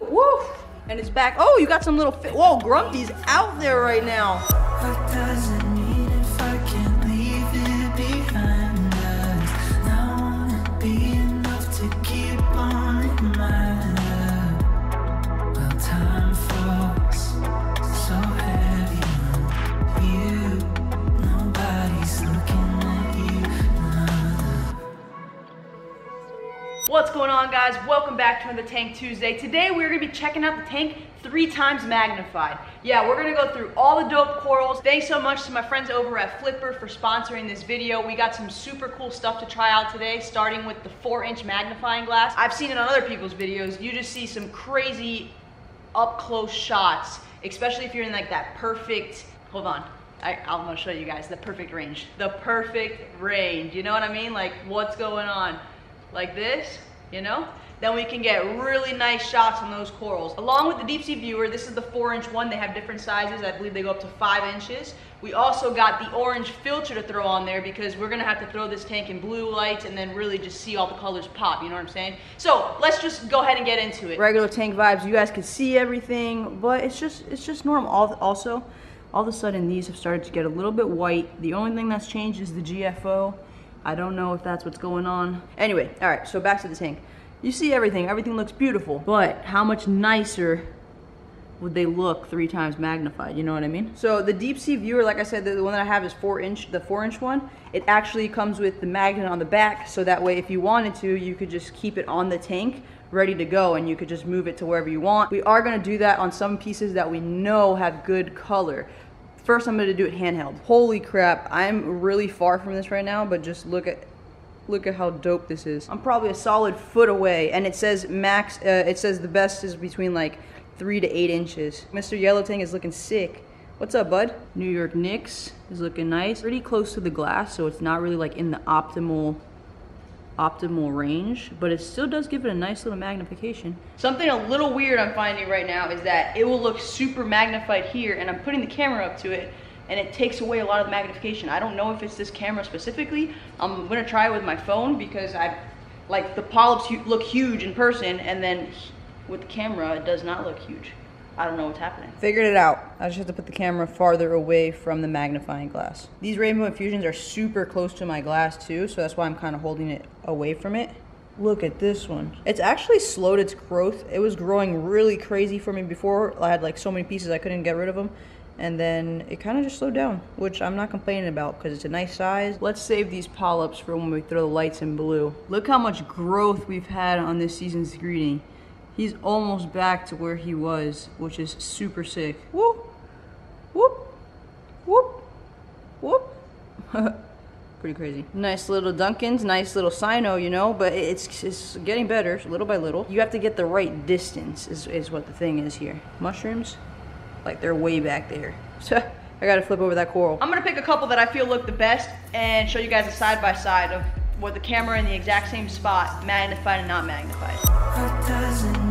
Woo! And it's back. Oh, you got some little. Whoa, Grumpy's out there right now. What's going on, guys? Welcome back to another Tank Tuesday. Today we're gonna be checking out the tank three times magnified. Yeah, we're gonna go through all the dope corals. Thanks so much to my friends over at Flipper for sponsoring this video. We got some super cool stuff to try out today, starting with the four inch magnifying glass. I've seen it on other people's videos. You just see some crazy up close shots, especially if you're in like that perfect, hold on. I, I'm gonna show you guys the perfect range. The perfect range, you know what I mean? Like what's going on? Like this, you know? Then we can get really nice shots on those corals. Along with the DeepSee viewer, this is the four inch one. They have different sizes. I believe they go up to five inches. We also got the orange filter to throw on there because we're gonna have to throw this tank in blue lights and then really just see all the colors pop, you know what I'm saying? So let's just go ahead and get into it. Regular tank vibes, you guys can see everything, but it's just it's just normal. Also, all of a sudden these have started to get a little bit white. The only thing that's changed is the GFO. I don't know if that's what's going on. Anyway, all right, so back to the tank. You see everything, everything looks beautiful, but how much nicer would they look three times magnified? You know what I mean? So the DeepSee viewer, like I said, the, one that I have is four inch, the four inch one. It actually comes with the magnet on the back, so that way if you wanted to, you could just keep it on the tank ready to go and you could just move it to wherever you want. We are gonna do that on some pieces that we know have good color. First, I'm gonna do it handheld. Holy crap, I'm really far from this right now, but just look at look at how dope this is. I'm probably a solid foot away, and it says max. Uh, it says the best is between like three to eight inches. Mr. Yellow Tang is looking sick. What's up, bud? New York Knicks is looking nice. Pretty close to the glass, so it's not really like in the optimal optimal range, but it still does give it a nice little magnification. Something a little weird I'm finding right now is that it will look super magnified here, and I'm putting the camera up to it, and it takes away a lot of the magnification. I don't know if it's this camera specifically. I'm gonna try it with my phone because I, like the polyps look huge in person, and then with the camera it does not look huge. I don't know what's happening. Figured it out. I just have to put the camera farther away from the magnifying glass. These rainbow infusions are super close to my glass too, so that's why I'm kind of holding it away from it. Look at this one. It's actually slowed its growth. It was growing really crazy for me before. I had like so many pieces I couldn't get rid of them. And then it kind of just slowed down, which I'm not complaining about because it's a nice size. Let's save these polyps for when we throw the lights in blue. Look how much growth we've had on this season's greeting. He's almost back to where he was, which is super sick. Whoop, whoop, whoop, whoop. Pretty crazy. Nice little Duncans, nice little Cyno, you know, but it's, it's getting better little by little. You have to get the right distance is, is what the thing is here. Mushrooms, like they're way back there. So I gotta flip over that coral. I'm gonna pick a couple that I feel look the best and show you guys a side by side of what the camera in the exact same spot, magnified and not magnified.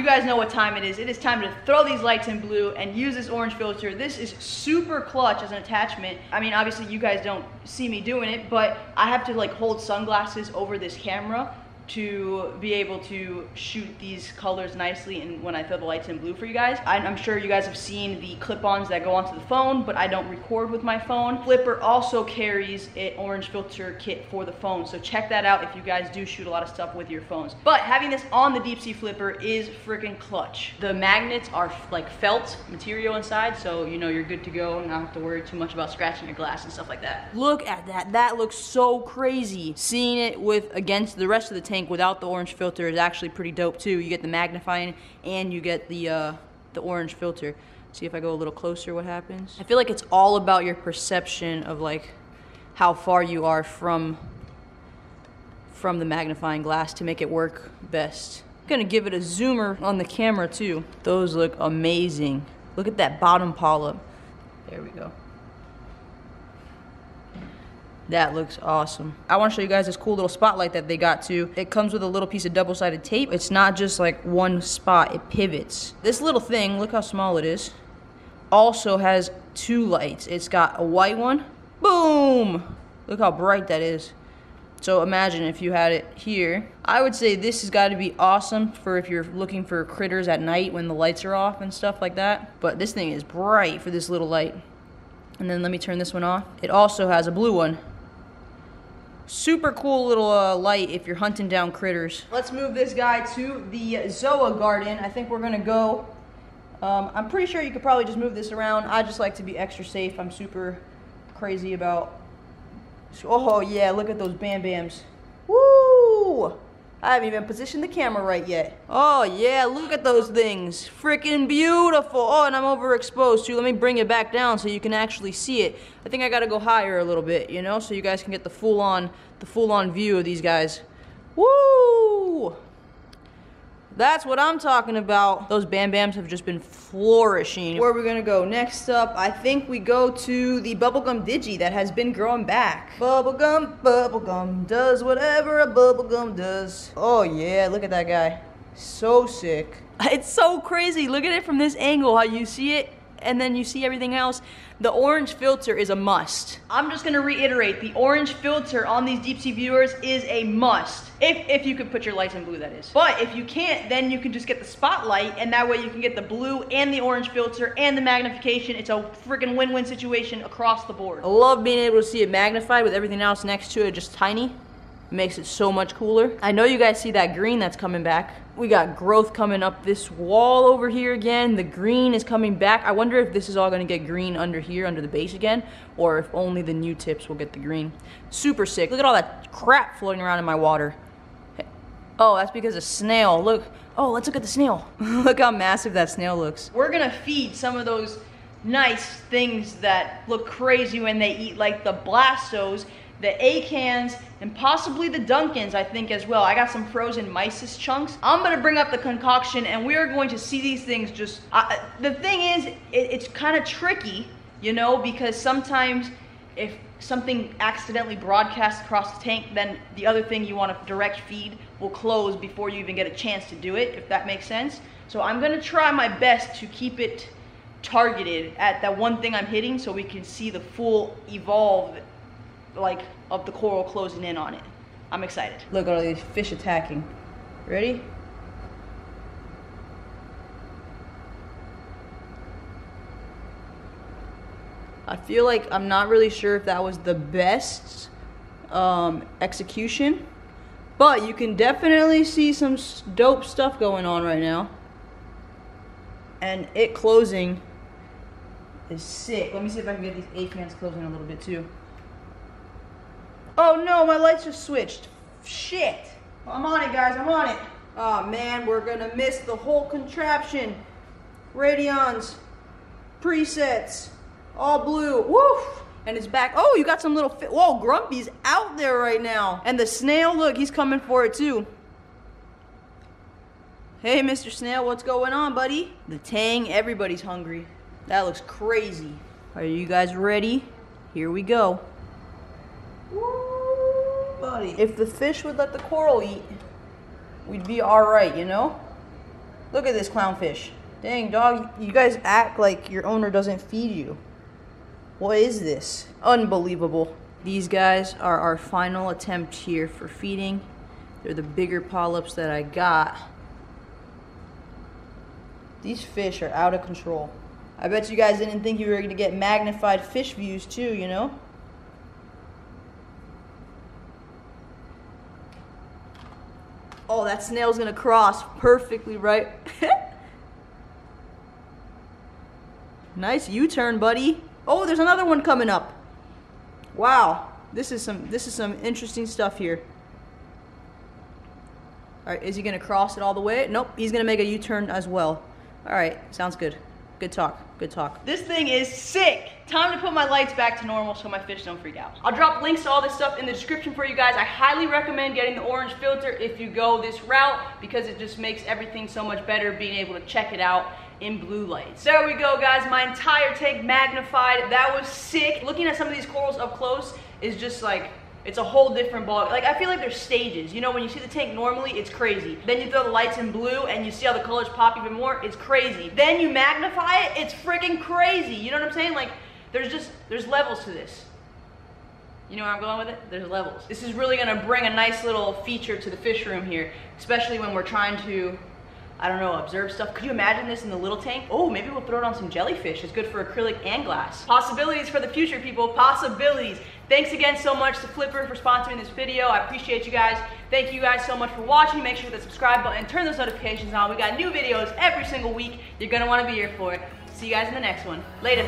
You guys know what time it is. It is time to throw these lights in blue and use this orange filter. This is super clutch as an attachment. I mean, obviously you guys don't see me doing it, but I have to like hold sunglasses over this camera to be able to shoot these colors nicely and when I throw the lights in blue for you guys. I'm sure you guys have seen the clip-ons that go onto the phone, but I don't record with my phone. Flipper also carries an orange filter kit for the phone, so check that out if you guys do shoot a lot of stuff with your phones. But having this on the DeepSee flipper is freaking clutch. The magnets are like felt material inside, so you know you're good to go and not have to worry too much about scratching your glass and stuff like that. Look at that. That looks so crazy. Seeing it with against the rest of the tank without the orange filter is actually pretty dope too. You get the magnifying and you get the uh, the orange filter. See if I go a little closer, what happens? I feel like it's all about your perception of like how far you are from from the magnifying glass to make it work best. I'm gonna give it a zoomer on the camera too. Those look amazing. Look at that bottom polyp. There we go. That looks awesome. I want to show you guys this cool little spotlight that they got too. It comes with a little piece of double-sided tape. It's not just like one spot, it pivots. This little thing, look how small it is, also has two lights. It's got a white one, boom! Look how bright that is. So imagine if you had it here. I would say this has got to be awesome for if you're looking for critters at night when the lights are off and stuff like that. But this thing is bright for this little light. And then let me turn this one off. It also has a blue one. Super cool little uh, light if you're hunting down critters. Let's move this guy to the Zoa garden. I think we're gonna go. Um, I'm pretty sure you could probably just move this around. I just like to be extra safe. I'm super crazy about Oh yeah, look at those Bam Bams. Woo! I haven't even positioned the camera right yet. Oh yeah, look at those things. Freaking beautiful. Oh, and I'm overexposed too. Let me bring it back down so you can actually see it. I think I gotta go higher a little bit, you know, so you guys can get the full on, the full on view of these guys. Woo! That's what I'm talking about. Those Bam Bams have just been flourishing. Where are we gonna go? Next up, I think we go to the Bubblegum Digi that has been growing back. Bubblegum, Bubblegum does whatever a Bubblegum does. Oh yeah, look at that guy. So sick. It's so crazy. Look at it from this angle, how you see it and then you see everything else, the orange filter is a must. I'm just gonna reiterate, the orange filter on these DeepSee viewers is a must. If, if you could put your lights in blue, that is. But if you can't, then you can just get the spotlight, and that way you can get the blue and the orange filter and the magnification. It's a freaking win-win situation across the board. I love being able to see it magnified with everything else next to it just tiny makes it so much cooler. I know you guys see that green that's coming back. We got growth coming up this wall over here again. The green is coming back. I wonder if this is all gonna get green under here, under the base again, or if only the new tips will get the green. Super sick. Look at all that crap floating around in my water. Oh, that's because a snail. Look. Oh, let's look at the snail. look how massive that snail looks. We're gonna feed some of those nice things that look crazy when they eat, like the Blastos the Acans, and possibly the Duncans, I think, as well. I got some frozen mysis chunks. I'm gonna bring up the concoction, and we are going to see these things just... Uh, the thing is, it, it's kind of tricky, you know, because sometimes if something accidentally broadcasts across the tank, then the other thing you want to direct feed will close before you even get a chance to do it, if that makes sense. So I'm gonna try my best to keep it targeted at that one thing I'm hitting so we can see the full evolve like of the coral closing in on it. I'm excited. Look at all these fish attacking. Ready? I feel like I'm not really sure if that was the best um, execution, but you can definitely see some dope stuff going on right now. And it closing is sick. Let me see if I can get these Acans closing a little bit too. Oh no, my lights just switched. Shit. I'm on it, guys. I'm on it. Oh man, we're gonna miss the whole contraption. Radions, presets, all blue. Woof. And it's back. Oh, you got some little. Whoa, Grumpy's out there right now. And the snail, look, he's coming for it too. Hey, Mr. Snail, what's going on, buddy? The Tang, everybody's hungry. That looks crazy. Are you guys ready? Here we go. Buddy, if the fish would let the coral eat, we'd be alright, you know? Look at this clownfish. Dang, dog, you guys act like your owner doesn't feed you. What is this? Unbelievable. These guys are our final attempt here for feeding. They're the bigger polyps that I got. These fish are out of control. I bet you guys didn't think you were going to get magnified fish views too, you know? Oh, that snail's gonna cross perfectly right. nice U-turn, buddy. Oh, there's another one coming up. Wow, this is some this is some interesting stuff here. All right, is he gonna cross it all the way? Nope, he's gonna make a U-turn as well. All right, sounds good. Good talk. Good talk. This thing is sick. Time to put my lights back to normal so my fish don't freak out. I'll drop links to all this stuff in the description for you guys. I highly recommend getting the orange filter if you go this route because it just makes everything so much better being able to check it out in blue lights. There we go, guys. My entire tank magnified. That was sick. Looking at some of these corals up close is just like it's a whole different ball. Like I feel like there's stages. You know, when you see the tank normally, it's crazy. Then you throw the lights in blue and you see how the colors pop even more, it's crazy. Then you magnify it, it's freaking crazy. You know what I'm saying? Like there's just there's levels to this. You know where I'm going with it? There's levels. This is really gonna bring a nice little feature to the fish room here, especially when we're trying to, I don't know, observe stuff. Could you imagine this in the little tank? Oh, maybe we'll throw it on some jellyfish. It's good for acrylic and glass. Possibilities for the future, people, possibilities. Thanks again so much to Flipper for sponsoring this video. I appreciate you guys. Thank you guys so much for watching. Make sure to subscribe button turn those notifications on. We got new videos every single week. You're gonna wanna be here for it. See you guys in the next one. Later.